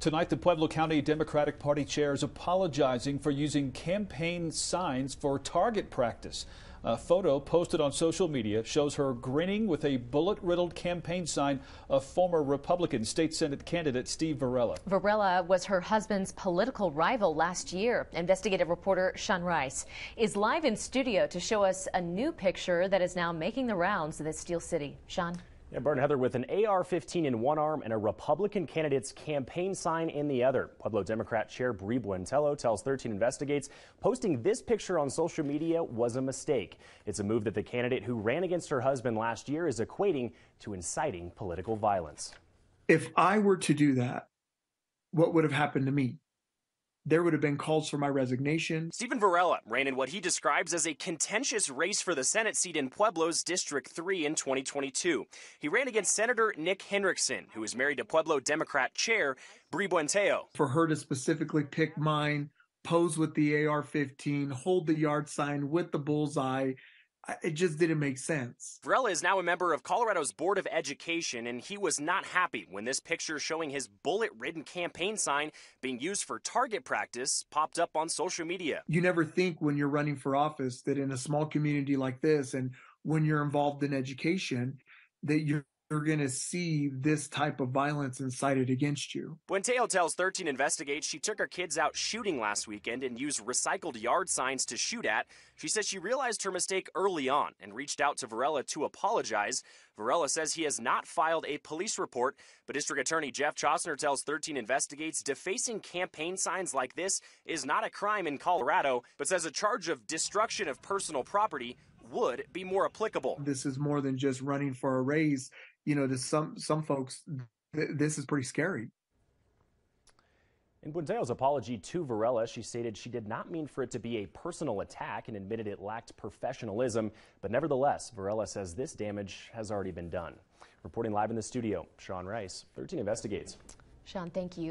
Tonight, the Pueblo County Democratic Party chair is apologizing for using campaign signs for target practice. A photo posted on social media shows her grinning with a bullet riddled campaign sign of former Republican state Senate candidate Steve Varela. Varela was her husband's political rival last year. Investigative reporter Sean Rice is live in studio to show us a new picture that is now making the rounds of the Steel City. Sean? Yeah, Bert Heather with an AR-15 in one arm and a Republican candidate's campaign sign in the other. Pueblo Democrat Chair Bri Buentello tells 13 Investigates posting this picture on social media was a mistake. It's a move that the candidate who ran against her husband last year is equating to inciting political violence. If I were to do that, what would have happened to me? There would have been calls for my resignation. Stephen Varela ran in what he describes as a contentious race for the Senate seat in Pueblo's District 3 in 2022. He ran against Senator Nick Hinrichsen, who is married to Pueblo Democrat Chair Bri Buentello. For her to specifically pick mine, pose with the AR 15, hold the yard sign with the bullseye, it just didn't make sense. Varela is now a member of Colorado's Board of Education, and he was not happy when this picture showing his bullet ridden campaign sign being used for target practice popped up on social media. You never think when you're running for office that in a small community like this, and when you're involved in education, that you're you're going to see this type of violence incited against you. Buentello tells 13 Investigates she took her kids out shooting last weekend and used recycled yard signs to shoot at. She says she realized her mistake early on and reached out to Varela to apologize. Varela says he has not filed a police report, but District Attorney Jeff Chostner tells 13 Investigates defacing campaign signs like this is not a crime in Colorado, but says a charge of destruction of personal property would be more applicable. This is more than just running for a raise. You know, to some some folks, th- this is pretty scary. In Buentello's apology to Varela, she stated she did not mean for it to be a personal attack and admitted it lacked professionalism. But nevertheless, Varela says this damage has already been done. Reporting live in the studio, Sean Rice, 13 Investigates. Sean, thank you.